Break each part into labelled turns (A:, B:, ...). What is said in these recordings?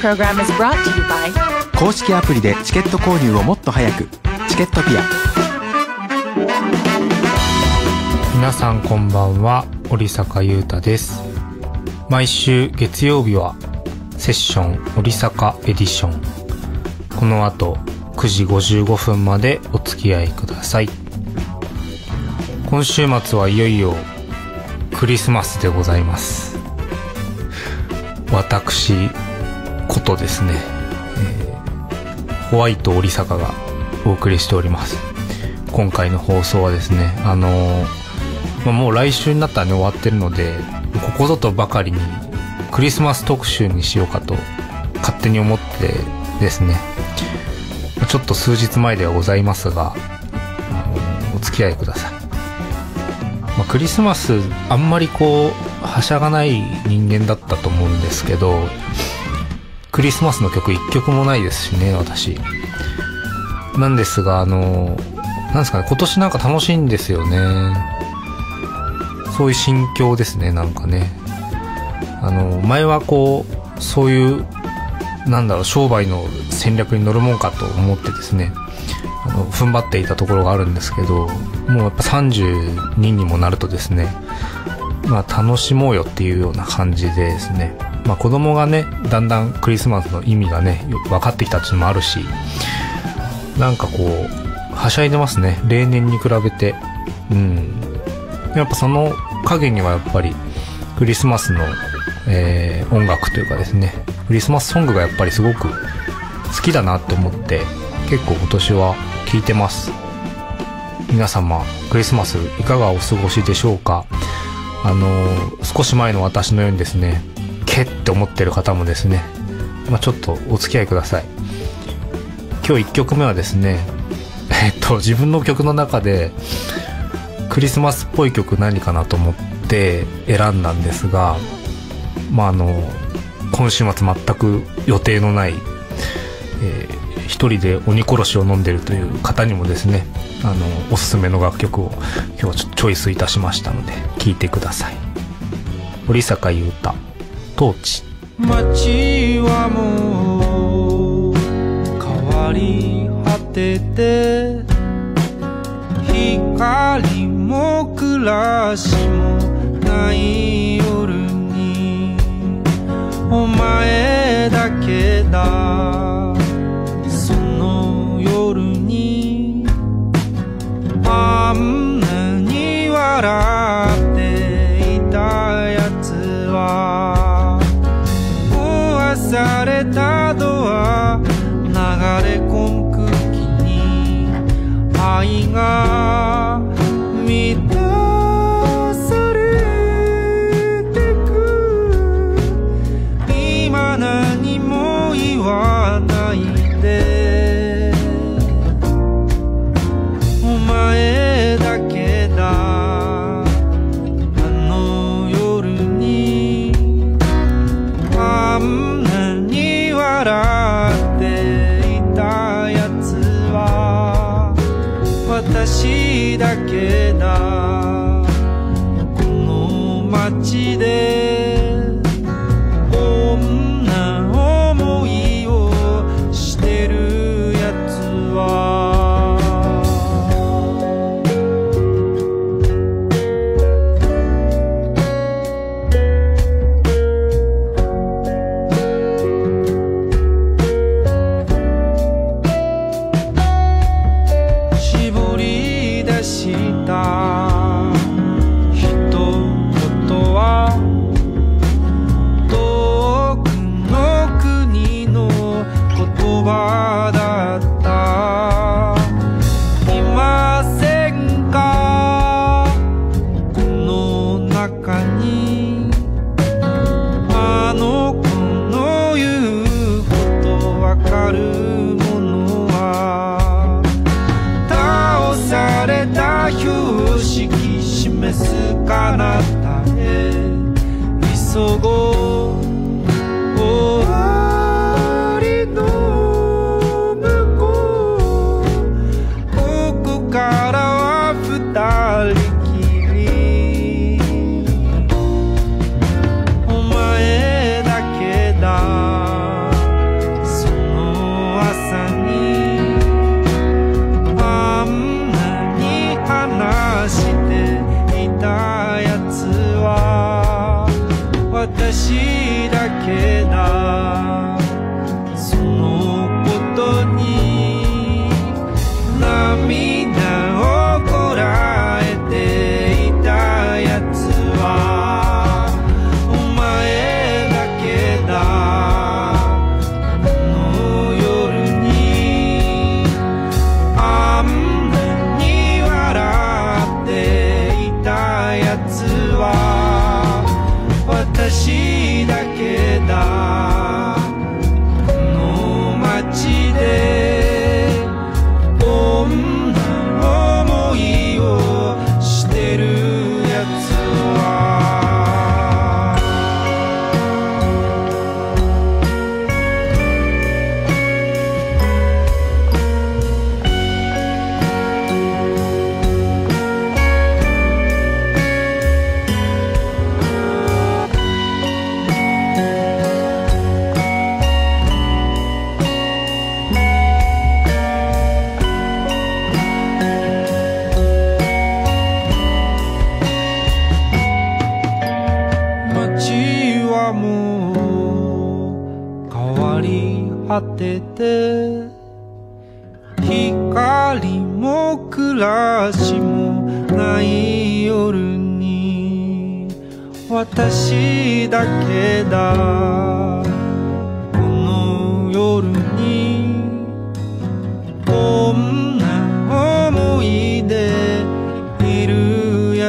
A: program is brought to you by
B: 公式アプリでチケット購入をもっと早く。チケットピア。
C: 皆さんこんばんは。織坂優太です。毎週月曜日はセッション織坂エディション。この後9時55分までお付き合いください。今週末はいよいよクリスマスでございます。私ことですね、えーホワイト織坂がお送りしております。今回の放送はですねあのーまあ、もう来週になったらね終わってるのでここぞとばかりにクリスマス特集にしようかと勝手に思ってですねちょっと数日前ではございますが、あのお付き合いください、まあ、クリスマスあんまりこうはしゃがない人間だったと思うんですけどクリスマスの曲一曲もないですしね私。なんですがあのなんですかね今年なんか楽しいんですよね。そういう心境ですねなんかね。あの前はこうそういうなんだろう商売の戦略に乗るもんかと思ってですねあの踏ん張っていたところがあるんですけどもうやっぱ32にもなるとですねまあ楽しもうよっていうような感じでですね。まあ子供がねだんだんクリスマスの意味がね分かってきたっていうのもあるしなんかこうはしゃいでますね。例年に比べて。うん。やっぱその影にはやっぱりクリスマスの、えー音楽というかですね。クリスマスソングがやっぱりすごく好きだなって思って結構今年は聴いてます。皆様クリスマスいかがお過ごしでしょうか？あの少し前の私のようにですねけって思ってる方もですね、まあ、ちょっとお付き合いください。今日1曲目はですねえっと自分の曲の中でクリスマスっぽい曲何かなと思って選んだんですがまああの今週末全く予定のない、えー一人で鬼殺しを飲んでるという方にもですねあのおすすめの楽曲を今日はちょチョイスいたしましたので聴いてください。堀坂優太「トーチ」
D: 街はもう変わり果てて光も暮らしもない夜にお前だけだ。その夜にあんなに笑っ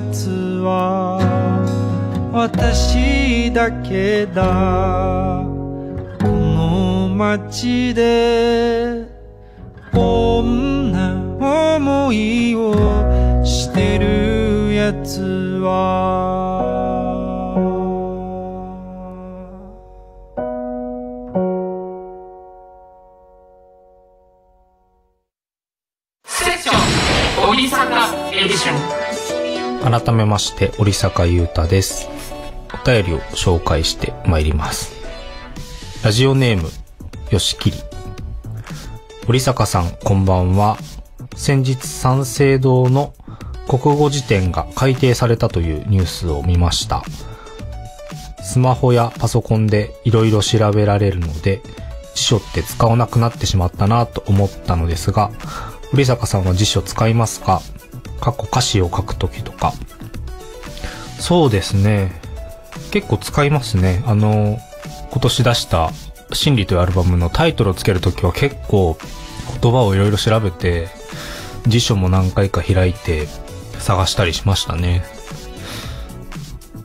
D: つは私だけだ。この街でこんな思いをしてるやつは
C: 改めまして、折坂優太です。お便りを紹介してまいります。ラジオネーム、よしきり。折坂さん、こんばんは。先日、三省堂の国語辞典が改訂されたというニュースを見ました。スマホやパソコンで色々調べられるので、辞書って使わなくなってしまったなと思ったのですが、折坂さんは辞書使いますか？過去歌詞を書くときとか。そうですね。結構使いますね。あの、今年出した真理というアルバムのタイトルをつけるときは結構言葉をいろいろ調べて、辞書も何回か開いて探したりしましたね。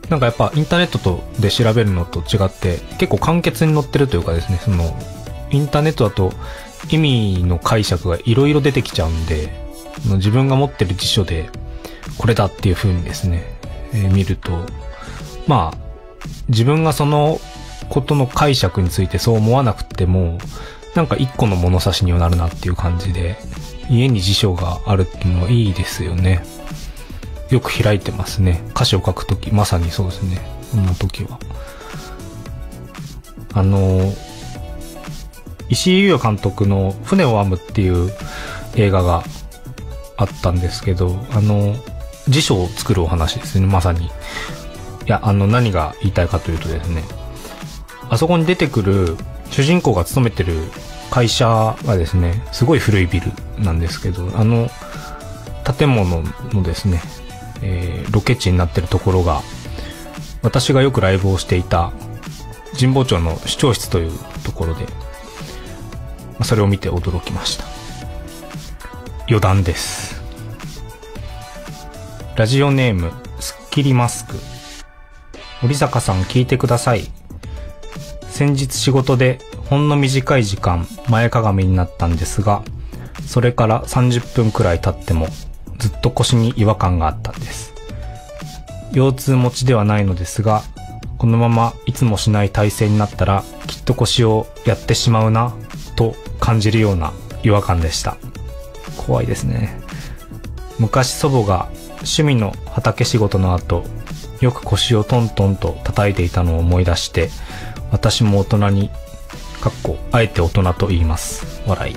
C: なんかやっぱインターネットとで調べるのと違って結構簡潔に載ってるというかですね、そのインターネットだと意味の解釈がいろいろ出てきちゃうんで、自分が持ってる辞書でこれだっていう風にですね、えー見ると、まあ、自分がそのことの解釈についてそう思わなくても、なんか一個の物差しにはなるなっていう感じで、家に辞書があるっていうのはいいですよね。よく開いてますね。歌詞を書くとき、まさにそうですね。こんな時は。あの、石井優也監督の船を編むっていう映画があったんですけど、あの、辞書を作るお話ですね、まさに。いや、あの、何が言いたいかというとですね、あそこに出てくる主人公が勤めてる会社がですね、すごい古いビルなんですけど、あの、建物のですね、えーロケ地になってるところが、私がよくライブをしていた神保町の市長室というところで、それを見て驚きました。余談です。ラジオネーム、スッキリマスク。折坂さん聞いてください。先日仕事でほんの短い時間前かがみになったんですが、それから30分くらい経ってもずっと腰に違和感があったんです。腰痛持ちではないのですが、このままいつもしない体勢になったらきっと腰をやってしまうなと感じるような違和感でした。怖いですね。昔祖母が趣味の畑仕事の後、よく腰をトントンと叩いていたのを思い出して、私も大人に、かっこ、あえて大人と言います。笑い。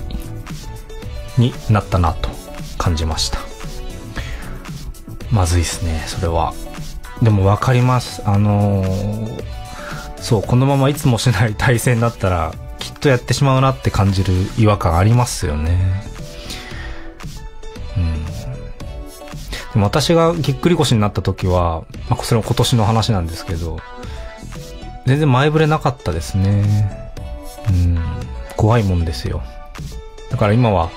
C: になったなと感じました。まずいっすね、それは。でもわかります。あのーそう、このままいつもしない体勢になったら、きっとやってしまうなって感じる違和感ありますよね。でも私がぎっくり腰になった時は、まあ、それも今年の話なんですけど、全然前触れなかったですね。うん。怖いもんですよ。だから今は、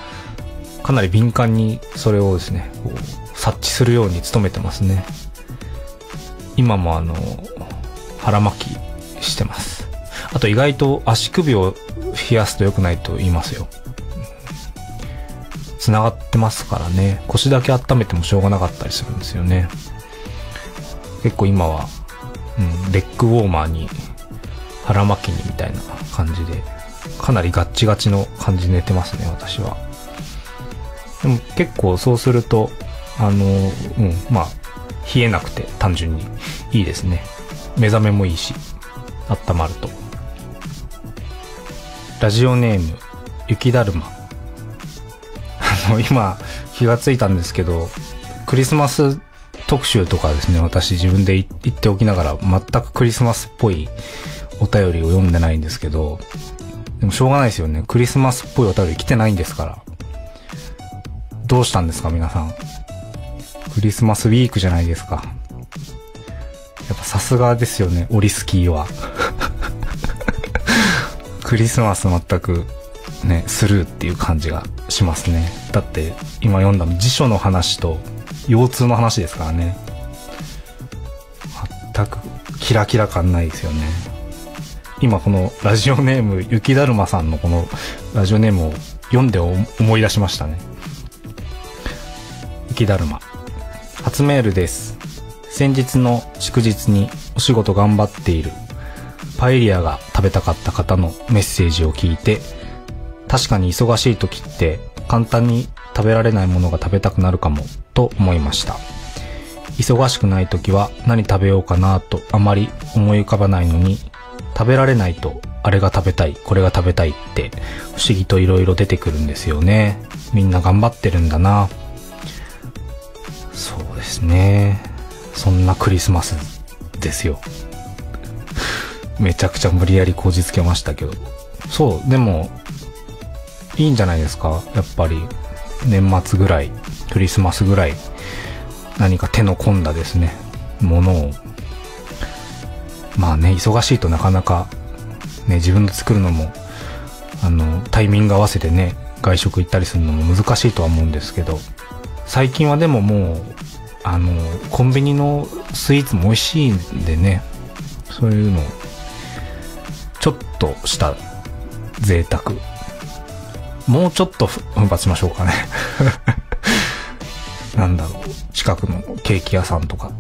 C: かなり敏感にそれをですね、こう察知するように努めてますね。今もあの、腹巻きしてます。あと意外と足首を冷やすと良くないと言いますよ。繋がってますからね。腰だけ温めてもしょうがなかったりするんですよね。結構今は、うん、レッグウォーマーに腹巻きにみたいな感じで、かなりガッチガチの感じで寝てますね、私は。でも結構そうすると、あの、うん、まあ、冷えなくて単純にいいですね。目覚めもいいし、温まると。ラジオネーム、雪だるま。の、今、気がついたんですけど、クリスマス特集とかですね、私自分で言っておきながら全くクリスマスっぽいお便りを読んでないんですけど、でもしょうがないですよね。クリスマスっぽいお便り来てないんですから。どうしたんですか皆さん。クリスマスウィークじゃないですか。やっぱさすがですよね、オリスキーは。クリスマス全くね、スルーっていう感じがしますね。だって今読んだの辞書の話と腰痛の話ですからね。全くキラキラ感ないですよね。今このラジオネーム雪だるまさんのこのラジオネームを読んで思い出しましたね。雪だるま。初メールです。先日の祝日にお仕事頑張っているパエリアが食べたかった方のメッセージを聞いて、確かに忙しい時って簡単に食べられないものが食べたくなるかもと思いました。忙しくない時は何食べようかなとあまり思い浮かばないのに、食べられないとあれが食べたい、これが食べたいって不思議と色々出てくるんですよね。みんな頑張ってるんだな。そうですね。そんなクリスマスですよ。めちゃくちゃ無理やりこじつけましたけど。そう、でも、いいんじゃないですか？やっぱり、年末ぐらい、クリスマスぐらい、何か手の込んだですね、ものを。まあね、忙しいとなかなか、ね、自分で作るのも、あの、タイミング合わせてね、外食行ったりするのも難しいとは思うんですけど、最近はでももう、あの、コンビニのスイーツも美味しいんでね、そういうの、ちょっとした贅沢。もうちょっと奮発しましょうかね。なんだろう、近くのケーキ屋さんとか。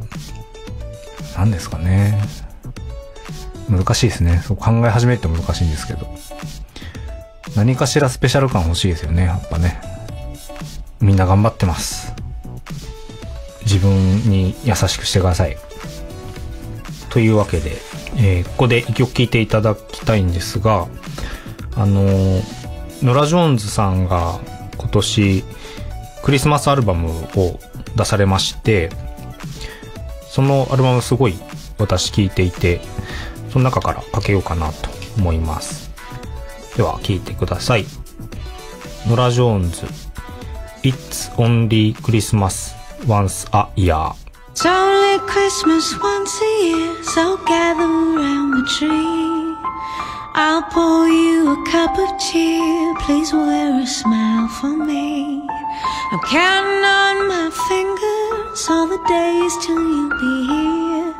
C: なんですかね。難しいですね。そう考え始めると難しいんですけど。何かしらスペシャル感欲しいですよね、やっぱね。みんな頑張ってます。自分に優しくしてください。というわけで、えーここで一曲聴いていただきたいんですが、あのーノラ・ジョーンズさんが今年クリスマスアルバムを出されまして、そのアルバムすごい私聴いていて、その中からかけようかなと思います。では聴いてください。ノラ・ジョーンズ It's Only Christmas Once a Year
E: It's only Christmas once a year, so gather around the tree. I'll pour you a cup of cheer, please wear a smile for me. I'm counting on my fingers all the days till you'll be here.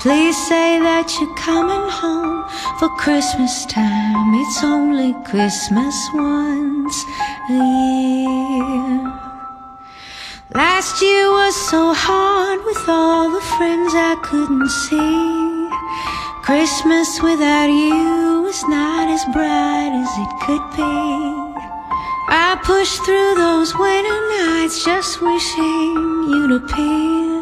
E: Please say that you're coming home for Christmas time. It's only Christmas once a year. Last year was so hard with all the friends I couldn't see. Christmas without you was not as bright as it could be. I pushed through those winter nights just wishing you'd appear.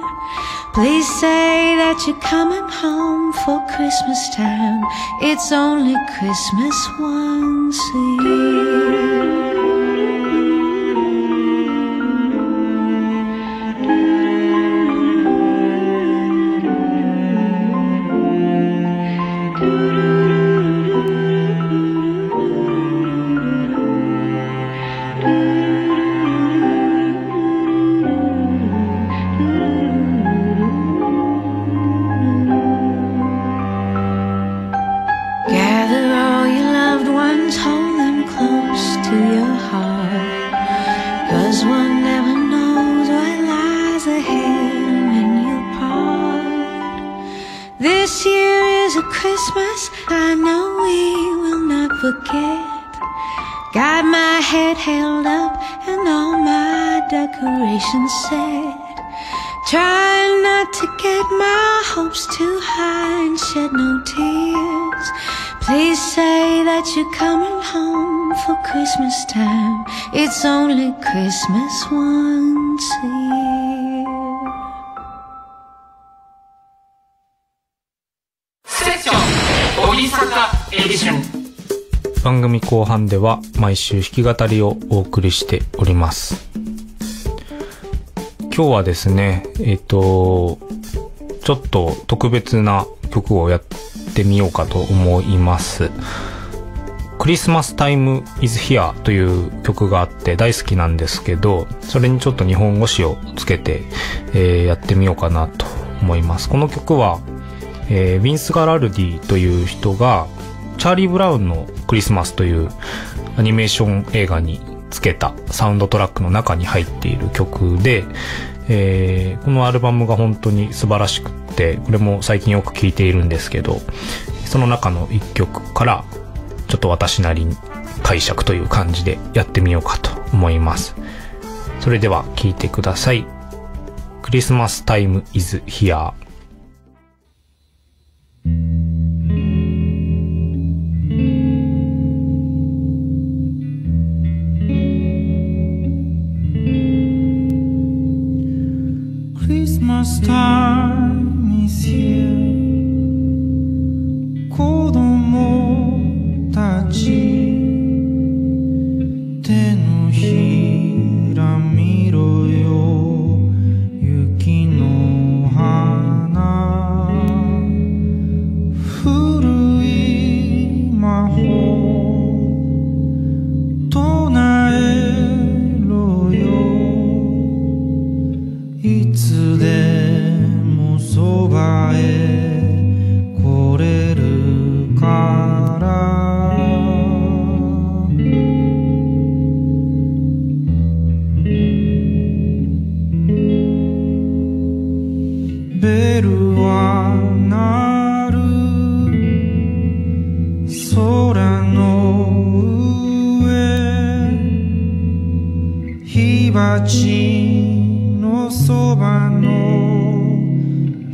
E: Please say that you're coming home for Christmas time. It's only Christmas once a year. light held up and all my decorations said, Try not to get my hopes too high and shed no tears. Please say that you're coming home for Christmas time. It's only Christmas once a year.
A: Section Edition
C: 番組後半では毎週弾き語りをお送りしております今日はですね、えっ、と、ちょっと特別な曲をやってみようかと思います。クリスマスタイム is here という曲があって大好きなんですけど、それにちょっと日本語詞をつけて、えーやってみようかなと思います。この曲は、えーヴィンス・ガラルディという人が、チャーリー・ブラウンのクリスマスというアニメーション映画につけたサウンドトラックの中に入っている曲で、えーこのアルバムが本当に素晴らしくって、これも最近よく聴いているんですけど、その中の一曲から、ちょっと私なりに解釈という感じでやってみようかと思います。それでは聴いてください。クリスマスタイム is here.
D: ス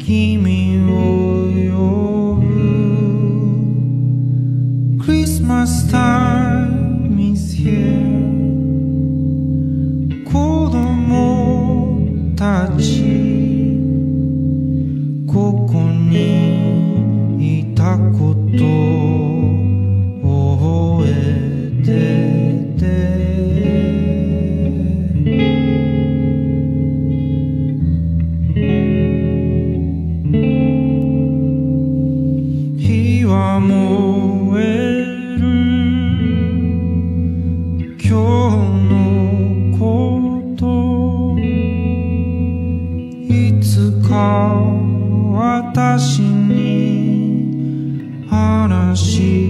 D: 君を呼ぶクリ私に話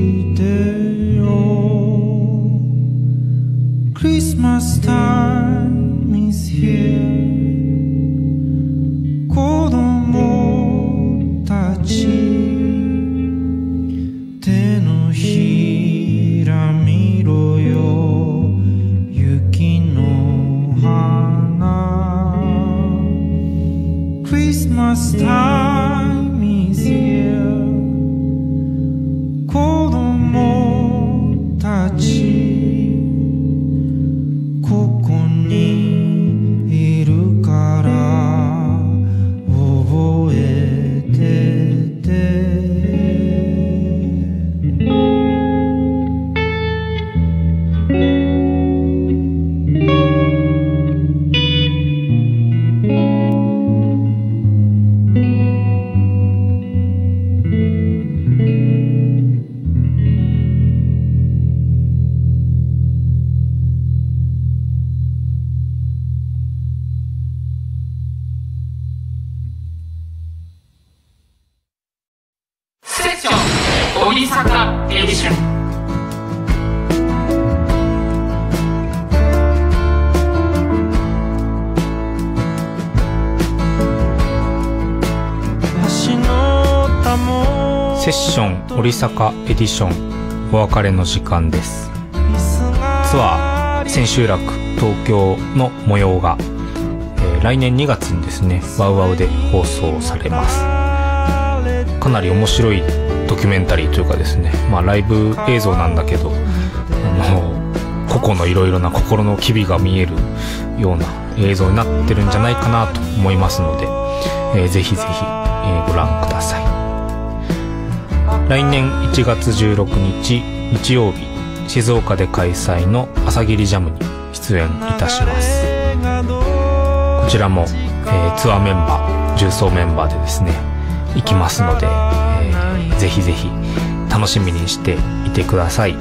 C: セッション織坂エディションお別れの時間です。ツアー千秋楽東京の模様が、えー来年2月にですね、ワウワウで放送されます。かなり面白いドキュメンタリーというかですね、まあライブ映像なんだけど、あの、個々のいろいろな心の機微が見えるような映像になってるんじゃないかなと思いますので、えーぜひぜひ、えーご覧ください。来年1月16日日曜日静岡で開催の朝霧ジャムに出演いたします。こちらもえーツアーメンバー重曹メンバーでですね行きますので、えーぜひぜひ楽しみにしていてください。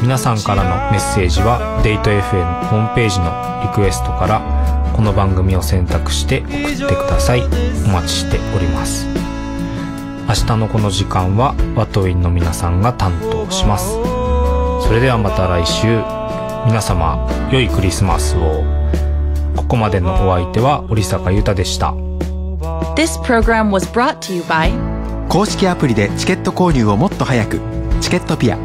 C: 皆さんからのメッセージはデート FM ホームページのリクエストからこの番組を選択して送ってください。お待ちしております。明日のこの時間はワトウィンの皆さんが担当します。それではまた来週。皆様良いクリスマスを。ここまでのお相手は織坂優太でした。
F: This program was brought to you by
B: 公式アプリでチケット購入をもっと早く。チケットピア